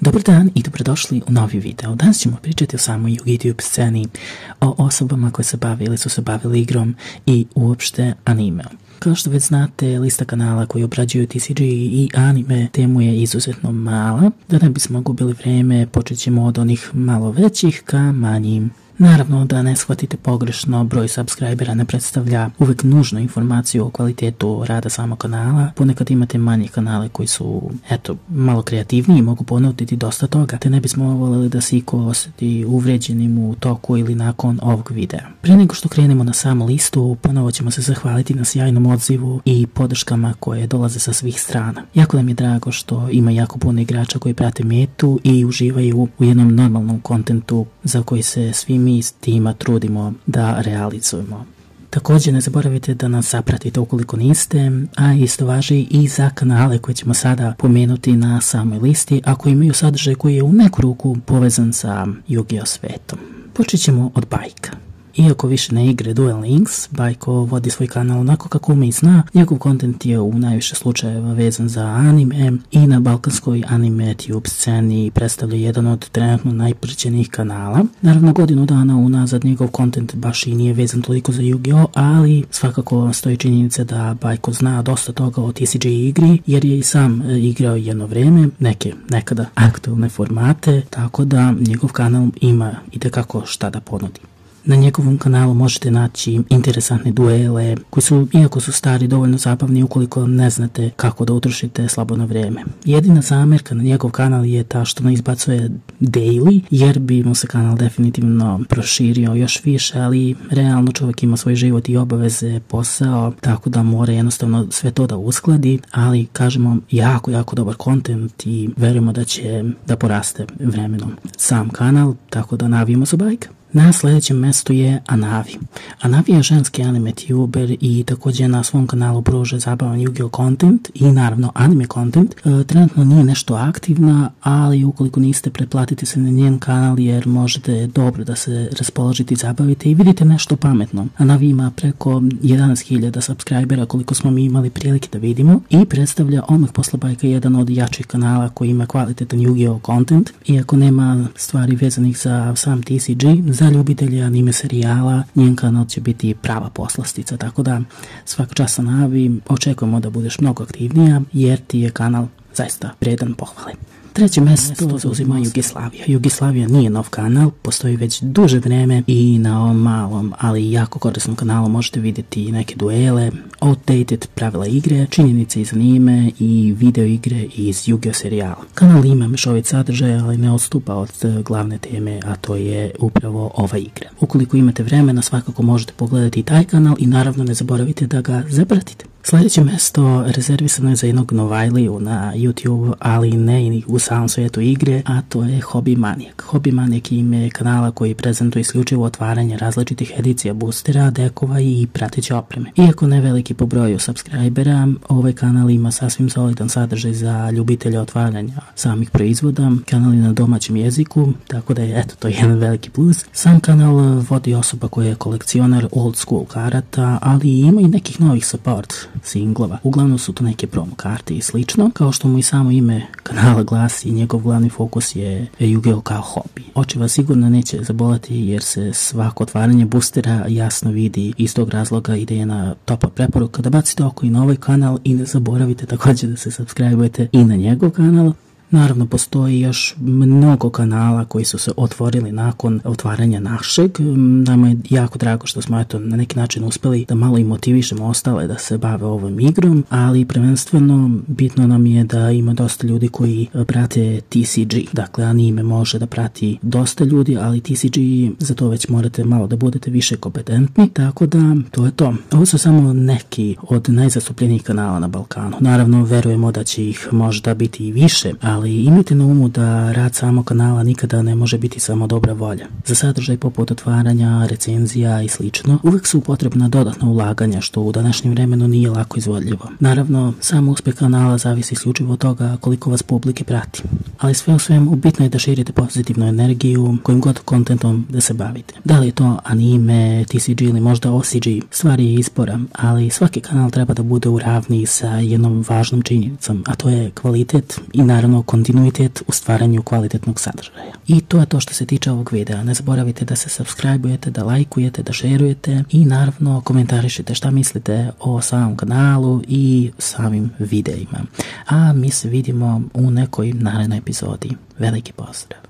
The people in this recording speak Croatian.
Dobar dan i dobrodošli u novi video. Danas ćemo pričati o samoj YouTube sceni, o osobama koje se bave ili su se bavili igrom i uopšte animeom. Kao što već znate, lista kanala koji obrađuju TCG i anime temu je izuzetno mala. Da ne bismo gubili vrijeme, počet ćemo od onih malo većih ka manjim. Naravno da ne shvatite pogrešno, broj subscribera ne predstavlja uvijek nužnu informaciju o kvalitetu rada samog kanala. Ponekad imate manje kanale koji su, eto, malo kreativniji mogu ponuditi dosta toga, te ne bismo voljeli da se iko osjeti uvređenim u toku ili nakon ovog videa. Prije nego što krenemo na samu listu, ponovo ćemo se zahvaliti na sjajnom odzivu i podrškama koje dolaze sa svih strana. Jako nam je drago što ima jako puno igrača koji prate metu i uživaju u jednom normalnom kontentu za koji se svi mi s tima trudimo da realizujemo. Također ne zaboravite da nas zapratite ukoliko niste, a isto važi i za kanale koje ćemo sada pomenuti na samoj listi ako imaju sadržaj koji je u neku ruku povezan sa Yu-Gi-Oh svetom. Počet ćemo od bajka. Iako više ne igre Duel Links, Bajko vodi svoj kanal onako kako ume i zna, njegov kontent je u najviše slučajeva vezan za anime i na balkanskoj anime tube sceni predstavlja jedan od trenutno najpričenijih kanala. Naravno godinu dana unazad njegov kontent baš i nije vezan toliko za Yu-Gi-Oh, ali svakako stoji činjenica da Bajko zna dosta toga o TCG igri, jer je i sam e, igrao jedno vrijeme, neke nekada aktualne formate, tako da njegov kanal ima i tekako šta da ponudi. Na njegovom kanalu možete naći interesantne duele koji su, iako su stari, dovoljno zabavni ukoliko ne znate kako da utrošite slabodno vrijeme. Jedina zamjerka na njegov kanal je ta što ne izbacuje daily, jer bi mu se kanal definitivno proširio još više, ali realno čovjek ima svoj život i obaveze, posao, tako da mora jednostavno sve to da uskladi, ali kažemo jako, jako dobar kontent i verujemo da će da poraste vremenom sam kanal, tako da navijemo za bajka. Na sljedećem mjestu je Anavi. Anavi je ženski anime tuber i također na svom kanalu pruže zabavan Yu-Gi-Oh content i naravno anime content. E, trenutno nije nešto aktivna, ali ukoliko niste pretplatite se na njen kanal jer možete dobro da se raspoložite i zabavite i vidite nešto pametno. Anavi ima preko 11.000 subscribera koliko smo mi imali prilike da vidimo i predstavlja odmah posle bajka jedan od jačih kanala koji ima kvalitetan Yu-Gi-Oh content. Iako nema stvari vezanih za sam TCG, za ljubitelje anime serijala, njen kanal će biti prava poslastica, tako da svak časa navi, očekujemo da budeš mnogo aktivnija, jer ti je kanal zaista vredan pohvale. Treće mjesto zauzima Jugoslavija. Jugoslavija nije nov kanal, postoji već duže vrijeme i na ovom malom, ali jako korisnom kanalu možete vidjeti neke duele, outdated pravila igre, činjenice iz anime i video igre iz Yu-Gi-Oh serijala. Kanal ima mešovit sadržaj, ali ne odstupa od e, glavne teme, a to je upravo ova igra. Ukoliko imate vremena, svakako možete pogledati i taj kanal i naravno ne zaboravite da ga zapratite. Sljedeće mjesto rezervisano je za jednog Novajliju na YouTube, ali ne i u samom svijetu igre, a to je Hobby Maniac. Hobby Maniac ime kanala koji prezentuje isključivo otvaranje različitih edicija boostera, dekova i prateće opreme. Iako ne veliki po broju subscribera, ovaj kanal ima sasvim solidan sadržaj za ljubitelja otvaranja samih proizvoda, kanal je na domaćem jeziku, tako da je eto to jedan veliki plus. Sam kanal vodi osoba koja je kolekcionar old school karata, ali ima i nekih novih support singlova. Uglavnom su to neke promo karte i slično. Kao što mu i samo ime kanala glasi, njegov glavni fokus je yu kao hobi. Oči vas sigurno neće zabolati jer se svako otvaranje boostera jasno vidi iz tog razloga ide jedna topa preporuka da bacite oko i na ovaj kanal i ne zaboravite također da se subscribe i na njegov kanal Naravno, postoji još mnogo kanala koji su se otvorili nakon otvaranja našeg. Nama je jako drago što smo eto, na neki način uspjeli da malo i motivišemo ostale da se bave ovom igrom, ali prvenstveno bitno nam je da ima dosta ljudi koji prate TCG. Dakle, anime može da prati dosta ljudi, ali TCG za to već morate malo da budete više kompetentni, tako da to je to. Ovo su samo neki od najzastupljenijih kanala na Balkanu. Naravno, verujemo da će ih možda biti i više, ali imajte na umu da rad samog kanala nikada ne može biti samo dobra volja. Za sadržaj poput otvaranja, recenzija i slično, uvijek su potrebna dodatna ulaganja što u današnjem vremenu nije lako izvodljivo. Naravno, sam uspjeh kanala zavisi isključivo od toga koliko vas publike prati. Ali sve u svemu bitno je da širite pozitivnu energiju kojim god kontentom da se bavite. Da li je to anime, TCG ili možda OCG, stvari je izbora, ali svaki kanal treba da bude u ravni sa jednom važnom činjenicom, a to je kvalitet i naravno kontinuitet u stvaranju kvalitetnog sadržaja. I to je to što se tiče ovog videa. Ne zaboravite da se subscribe da lajkujete, da šerujete i naravno komentarišite šta mislite o samom kanalu i samim videima. A mi se vidimo u nekoj narednoj epizodi. Veliki pozdrav!